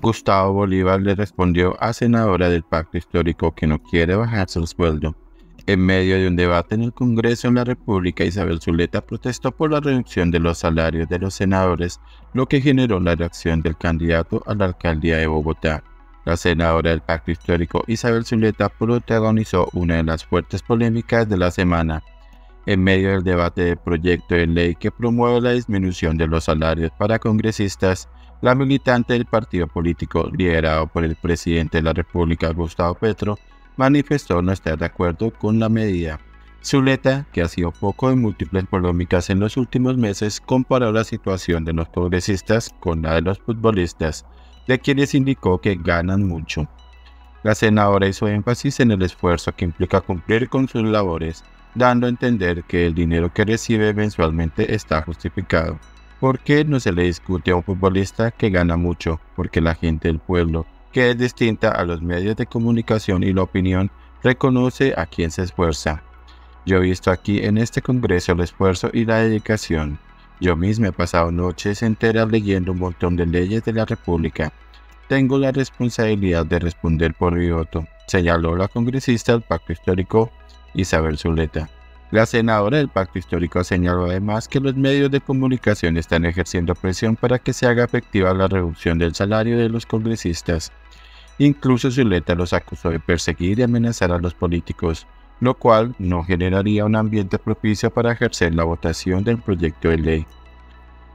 Gustavo Bolívar le respondió a senadora del pacto histórico que no quiere bajarse el sueldo. En medio de un debate en el Congreso de la República, Isabel Zuleta protestó por la reducción de los salarios de los senadores, lo que generó la reacción del candidato a la alcaldía de Bogotá. La senadora del pacto histórico Isabel Zuleta protagonizó una de las fuertes polémicas de la semana en medio del debate del proyecto de ley que promueve la disminución de los salarios para congresistas la militante del partido político liderado por el presidente de la República, Gustavo Petro, manifestó no estar de acuerdo con la medida. Zuleta, que ha sido poco de múltiples polémicas en los últimos meses, comparó la situación de los congresistas con la de los futbolistas, de quienes indicó que ganan mucho. La senadora hizo énfasis en el esfuerzo que implica cumplir con sus labores, dando a entender que el dinero que recibe mensualmente está justificado. ¿Por qué no se le discute a un futbolista que gana mucho? Porque la gente del pueblo, que es distinta a los medios de comunicación y la opinión, reconoce a quien se esfuerza. Yo he visto aquí en este congreso el esfuerzo y la dedicación. Yo mismo he pasado noches enteras leyendo un montón de leyes de la República. Tengo la responsabilidad de responder por mi voto, señaló la congresista del Pacto Histórico Isabel Zuleta. La senadora del Pacto Histórico señaló además que los medios de comunicación están ejerciendo presión para que se haga efectiva la reducción del salario de los congresistas. Incluso Zuleta los acusó de perseguir y amenazar a los políticos, lo cual no generaría un ambiente propicio para ejercer la votación del proyecto de ley.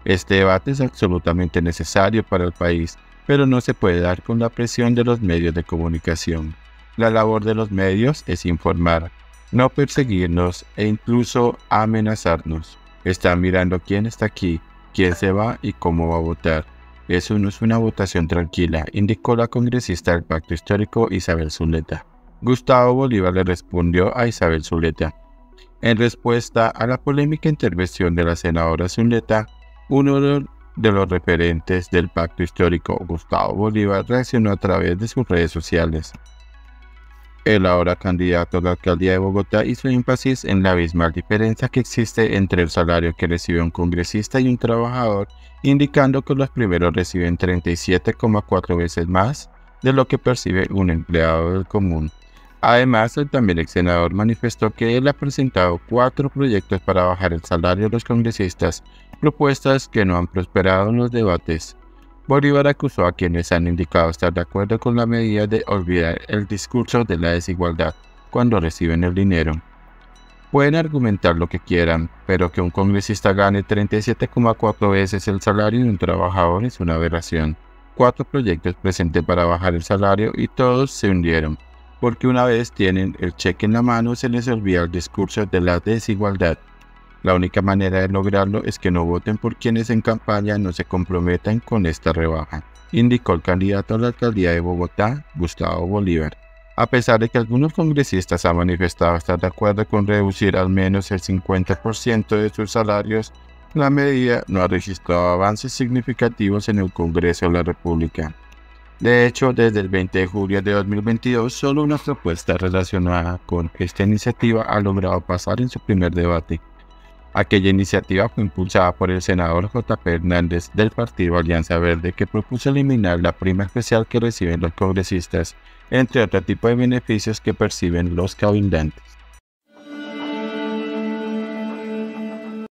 Este debate es absolutamente necesario para el país, pero no se puede dar con la presión de los medios de comunicación. La labor de los medios es informar, no perseguirnos e incluso amenazarnos. Están mirando quién está aquí, quién se va y cómo va a votar. Eso no es una votación tranquila, indicó la congresista del Pacto Histórico Isabel Zuleta. Gustavo Bolívar le respondió a Isabel Zuleta. En respuesta a la polémica intervención de la senadora Zuleta, uno de los referentes del Pacto Histórico, Gustavo Bolívar, reaccionó a través de sus redes sociales. El ahora candidato a la alcaldía de Bogotá hizo énfasis en la abismal diferencia que existe entre el salario que recibe un congresista y un trabajador, indicando que los primeros reciben 37,4 veces más de lo que percibe un empleado del común. Además, el también ex senador manifestó que él ha presentado cuatro proyectos para bajar el salario de los congresistas, propuestas que no han prosperado en los debates. Bolívar acusó a quienes han indicado estar de acuerdo con la medida de olvidar el discurso de la desigualdad cuando reciben el dinero. Pueden argumentar lo que quieran, pero que un congresista gane 37,4 veces el salario de un trabajador es una aberración. Cuatro proyectos presenté para bajar el salario y todos se hundieron, porque una vez tienen el cheque en la mano se les olvida el discurso de la desigualdad. La única manera de lograrlo es que no voten por quienes en campaña no se comprometan con esta rebaja, indicó el candidato a la alcaldía de Bogotá, Gustavo Bolívar. A pesar de que algunos congresistas han manifestado estar de acuerdo con reducir al menos el 50% de sus salarios, la medida no ha registrado avances significativos en el Congreso de la República. De hecho, desde el 20 de julio de 2022, solo una propuesta relacionada con esta iniciativa ha logrado pasar en su primer debate. Aquella iniciativa fue impulsada por el senador J.P. Hernández del partido Alianza Verde que propuso eliminar la prima especial que reciben los congresistas, entre otro tipo de beneficios que perciben los cabildantes.